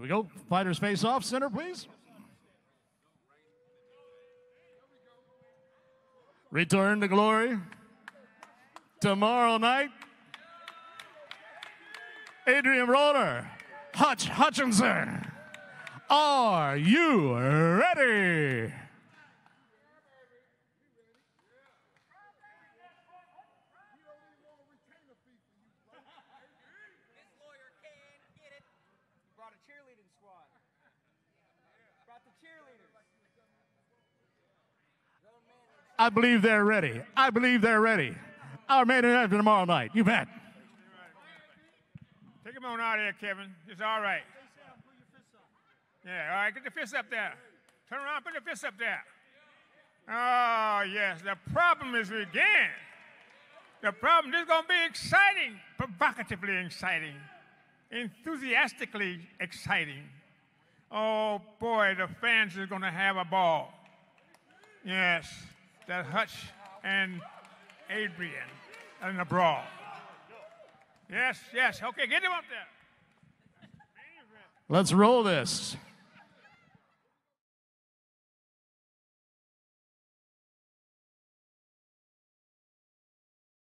Here we go. Fighters face off. Center, please. Return to glory. Tomorrow night, Adrien Broner, Hutch Hutchinson. Are you ready? I believe they're ready. I believe they're ready. Our main event tomorrow night. You bet. Take him on out of there, Kevin. It's all right. Yeah, all right, get the fist up there. Turn around, put the fist up there. Oh, yes, the problem is again. The problem, this is going to be exciting, provocatively exciting, enthusiastically exciting. Oh, boy, the fans are going to have a ball. Yes, that Hutch and Adrien and the brawl. Yes, yes, okay, get him up there. Let's roll this.